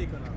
ていいかな。